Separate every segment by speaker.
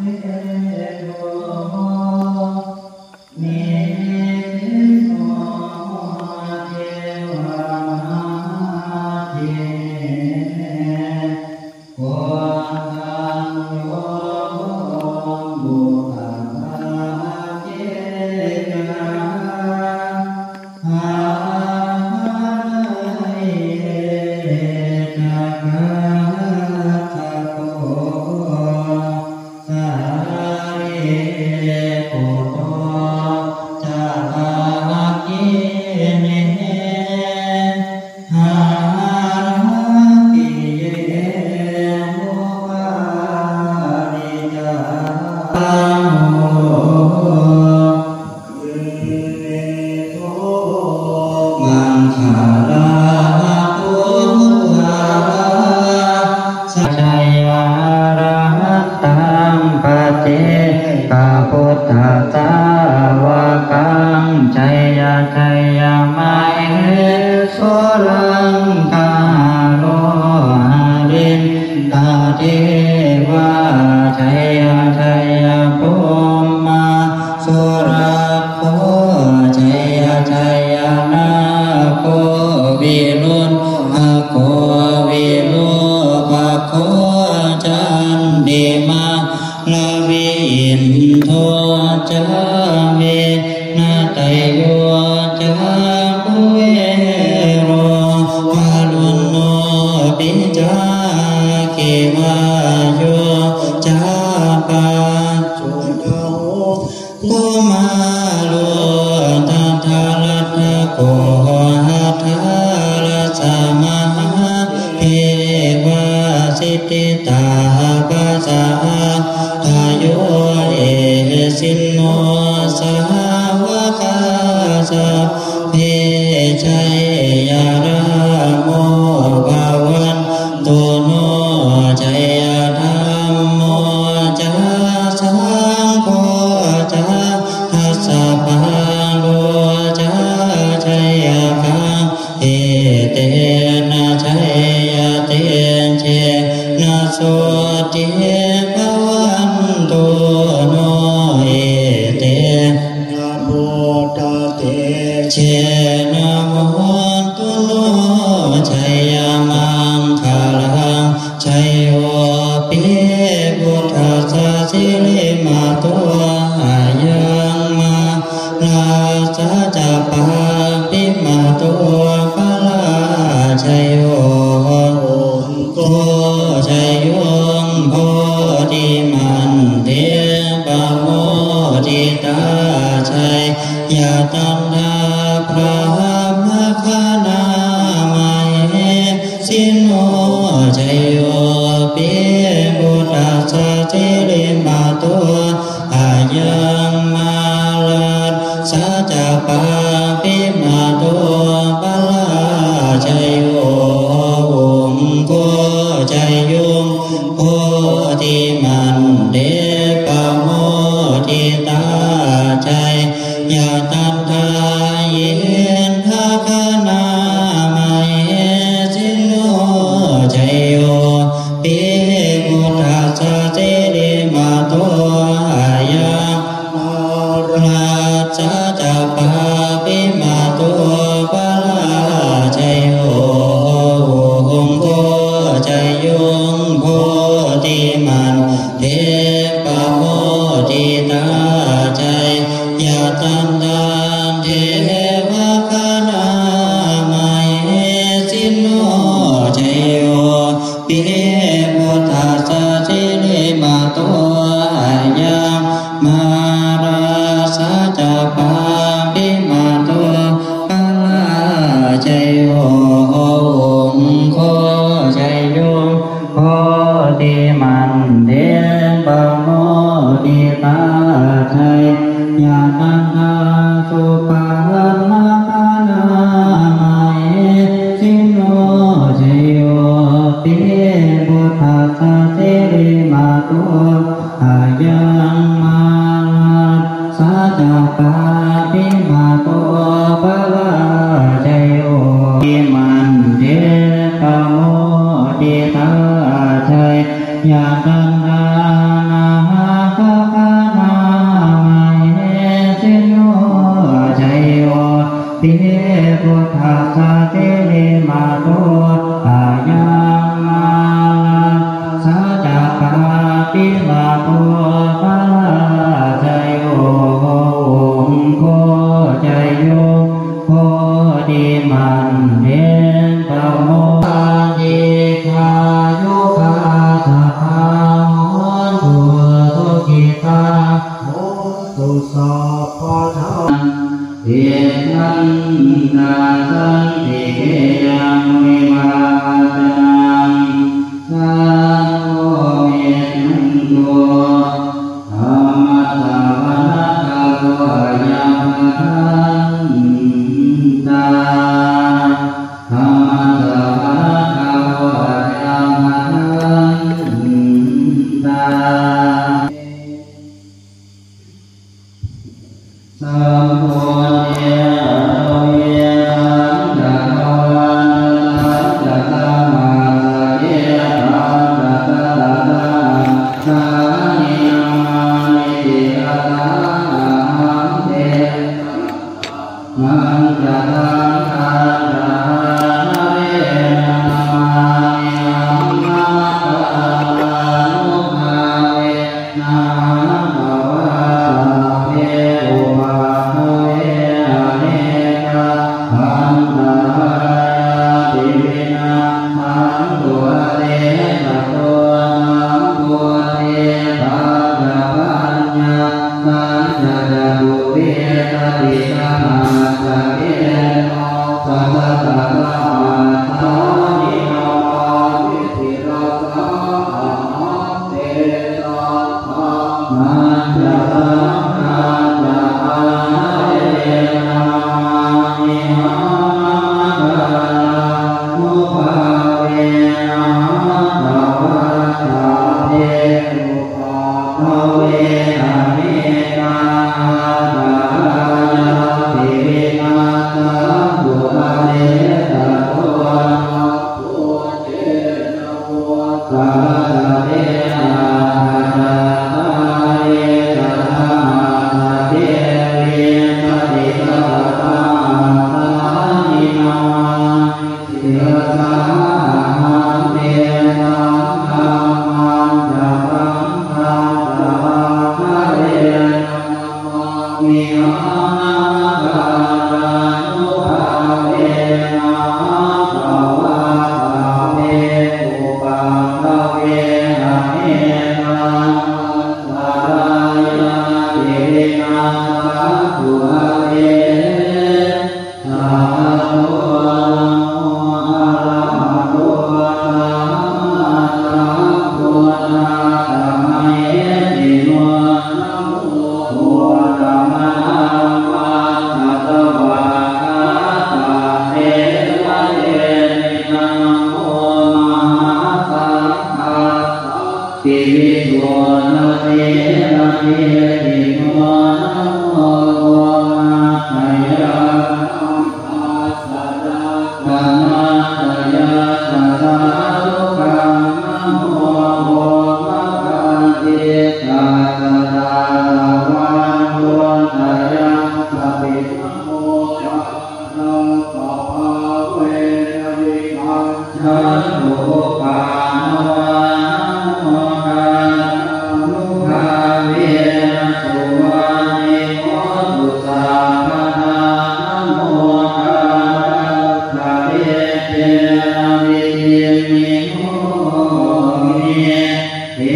Speaker 1: Amen. Qua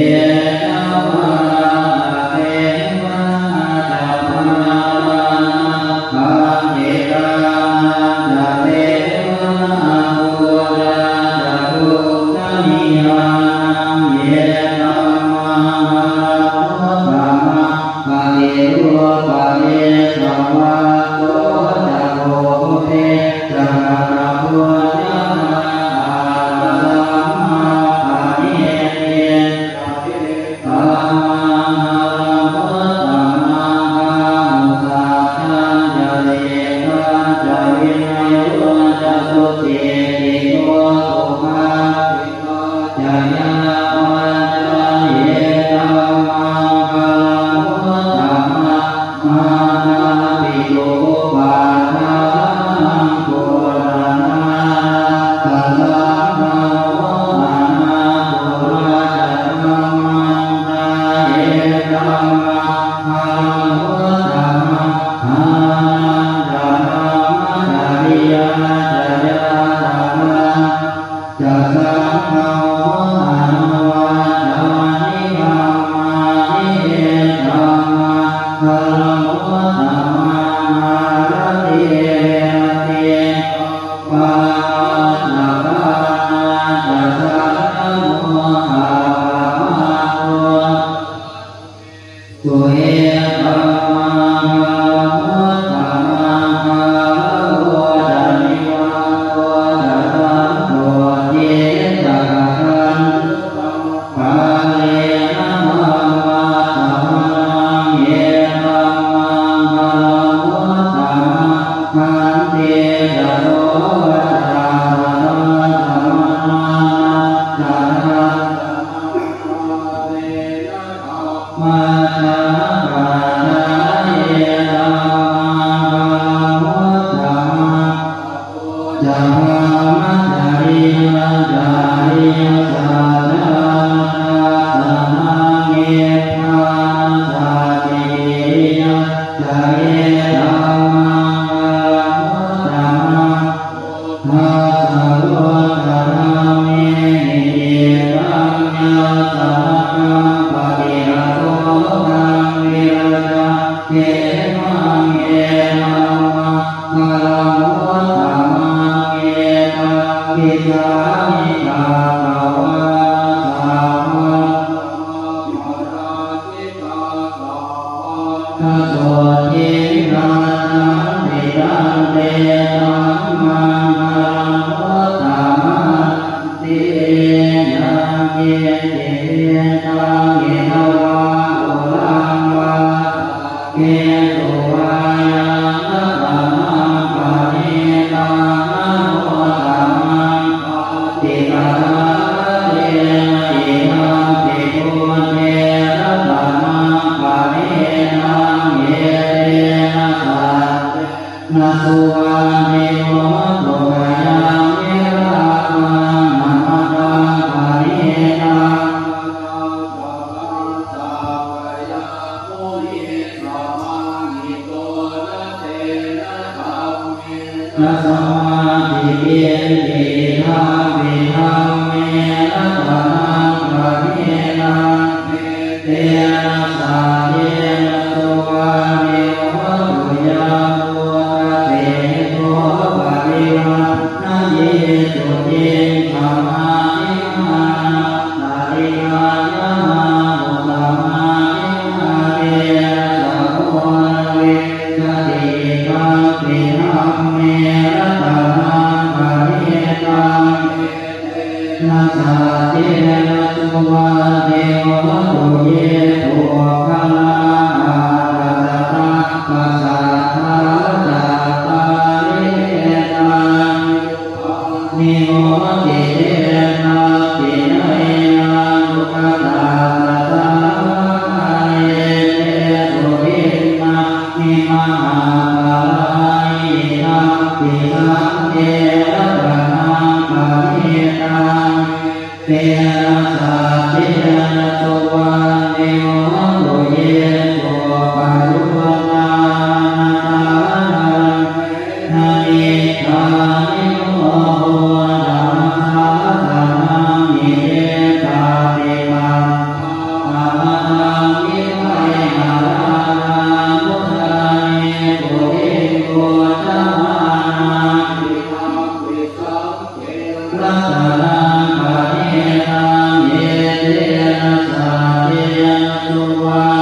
Speaker 1: Yeah. มุตตมาราลติ Amém. Wow.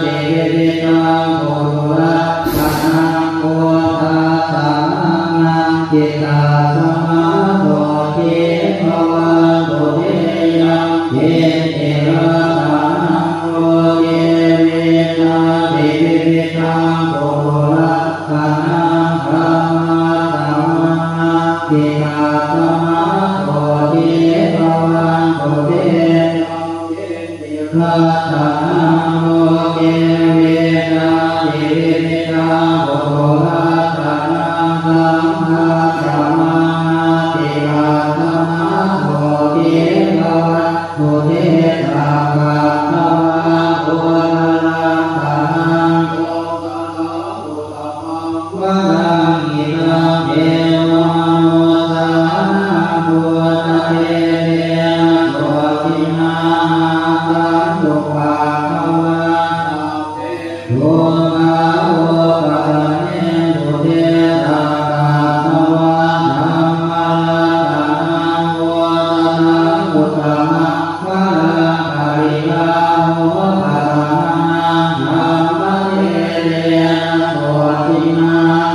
Speaker 1: เจเจตาโมระ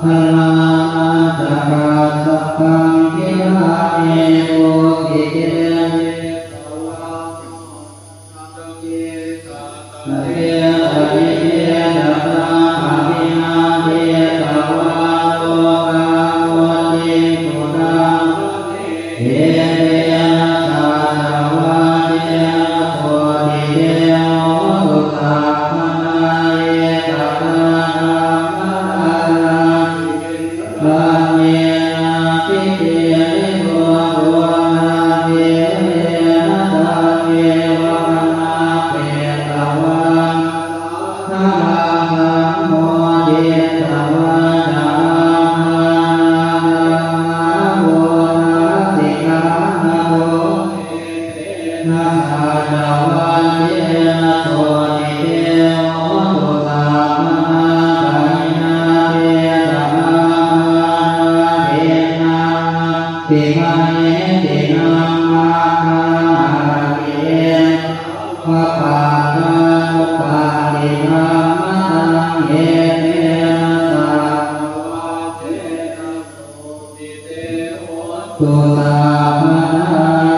Speaker 1: 嗯 Tuna